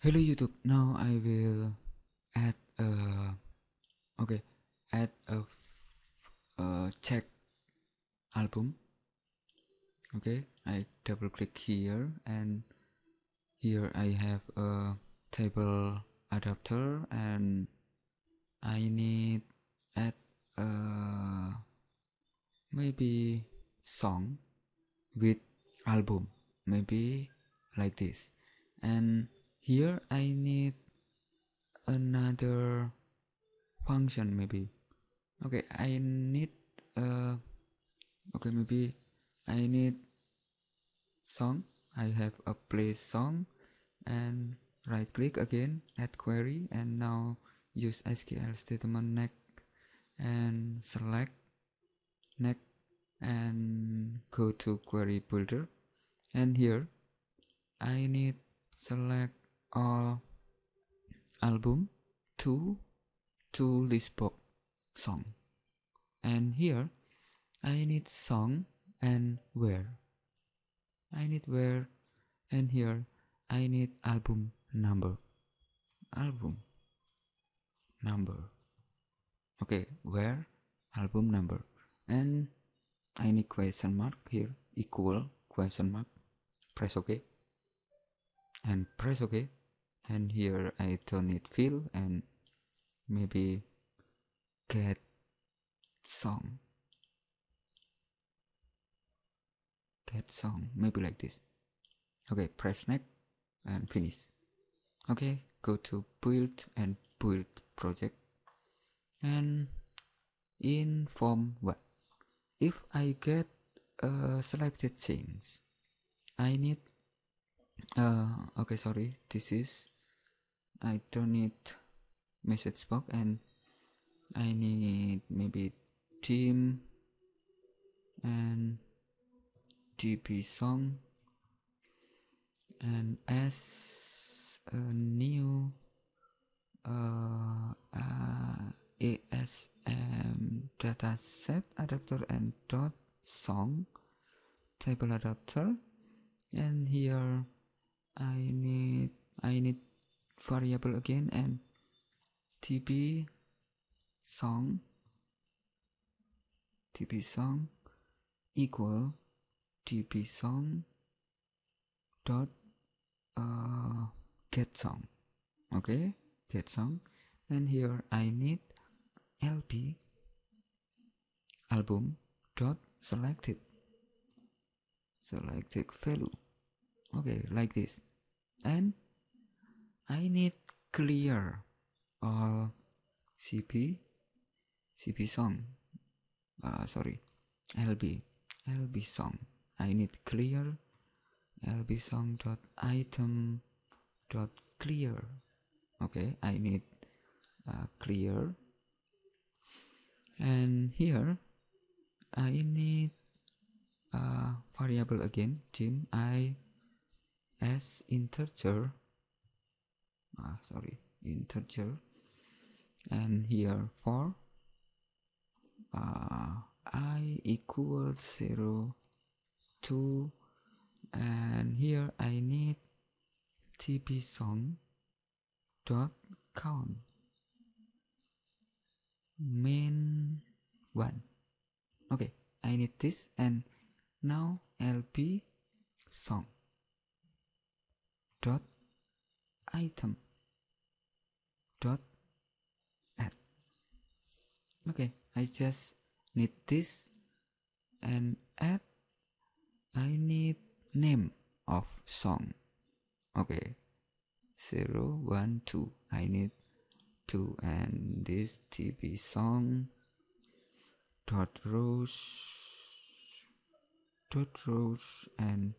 hello youtube. Now i will add a okay add a, a check album. Okay i double click here and here i have a table adapter and i need add a maybe song with album maybe like this. And here I need another function maybe. Okay I need uh okay maybe I need song. I have a place song and right click again add query and now use SQL statement next and select next and go to query builder. And here I need select all album to to box song. And here I need song and where. I need where and here I need album number. Album number. Okay where album number. And I need question mark here equal question mark. Press ok and press ok and here I don't need fill and maybe get song get song maybe like this. Okay press next and finish. Okay go to build and build project. And in form what if I get a selected change I need uh okay sorry this is I don't need message box and I need maybe Dim and db song and as a new uh, uh, ASM dataset adapter and dot song table adapter. And here I need I need variable again and tb song tb song equal tb song dot uh, get song. Okay get song. And here I need lb album dot selected. Selected value. Okay like this. And I need clear all cp cp song. Uh, sorry lb lb song. I need clear lb song dot item dot clear. Okay I need uh, clear. And here I need a variable again Dim I as integer ah, sorry integer and here for uh, i equals 0 2 and here I need db song dot count. Main one. Okay I need this. And now lb song dot item dot add okay I just need this and add I need name of song. Okay 0 1 2 I need 2 and this db song. Dot rows dot rows and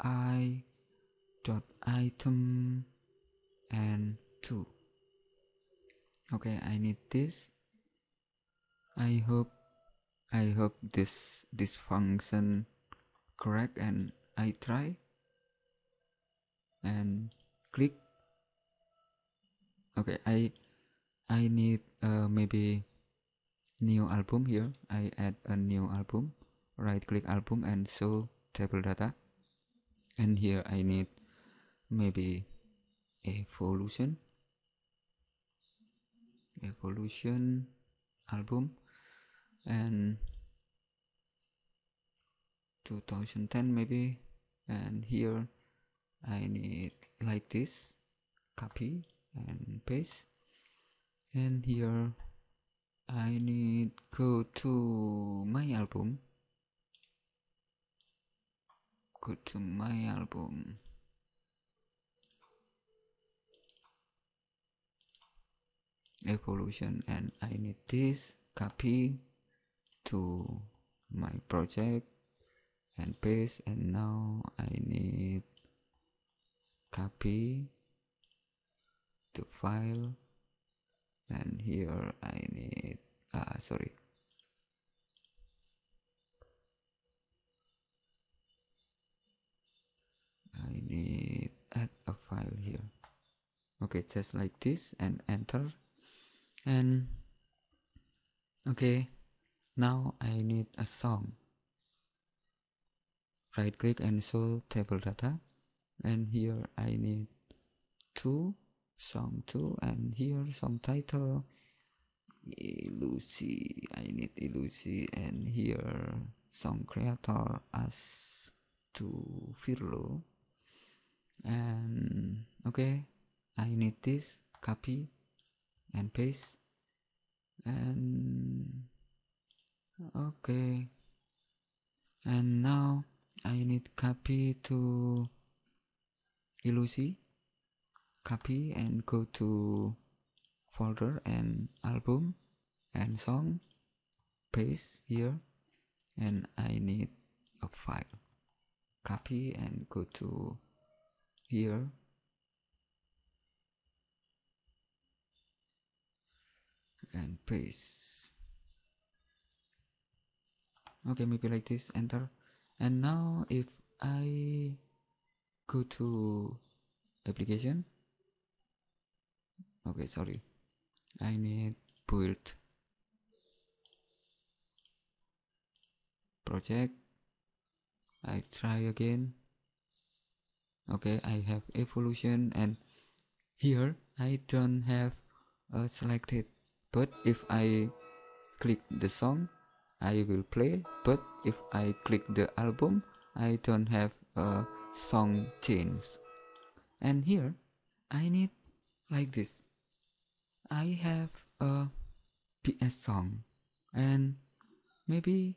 i. Dot item and 2 okay I need this. I hope I hope this this function correct and I try and click. Okay I I need uh, maybe new album here. I add a new album. Right click album and show table data. And here I need maybe evolution evolution album and 2010 maybe. And here I need like this copy and paste. And here I need go to my album. Go to my album evolution and I need this copy to my project and paste and now I need copy to file and here I need uh, sorry. I need add a file here. Okay just like this and enter and okay now I need a song. Right click and show table data. And here I need two song two and here song title. Lucy I need Lucy and here song creator as to Firlo. And okay I need this copy and paste. And okay. And now I need copy to Ilusi copy and go to folder and album and song. Paste here. And I need a file. Copy and go to here and paste. Okay maybe like this enter. And now if I go to application. Okay sorry. I need build project. I try again. Okay I have evolution and here I don't have selected but if I click the song I will play. But if I click the album I don't have a song change. And here I need like this. I have a PS song. And maybe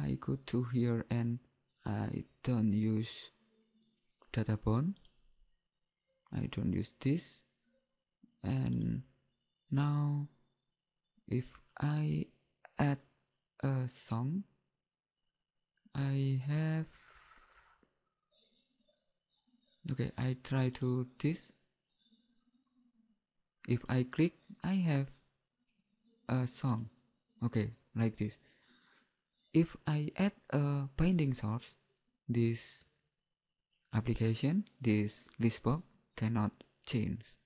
I go to here and I don't use Databone I don't use this. And now if I add a song I have okay I try to this. If I click I have a song. Okay like this. If I add a binding source this application this list box cannot change.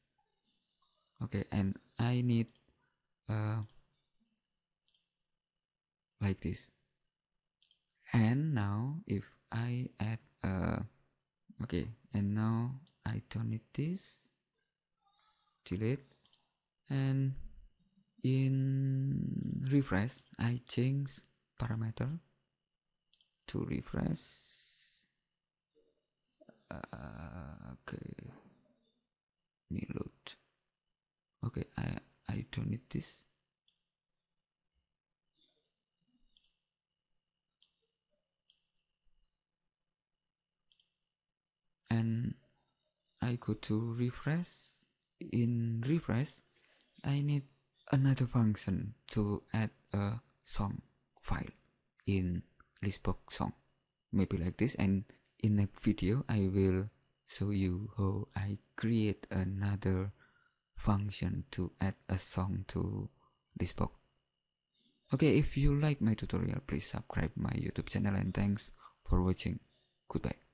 Okay and I need uh, like this. And now if I add uh, okay and now I turn it this delete and in refresh I change parameter to refresh. Uh, okay. Me load okay I I don't need this and I go to refresh in refresh I need another function to add a song file in listbox song maybe like this and in next video I will show you how I create another function to add a song to this box. Okay, if you like my tutorial, please subscribe my YouTube channel and thanks for watching. Goodbye.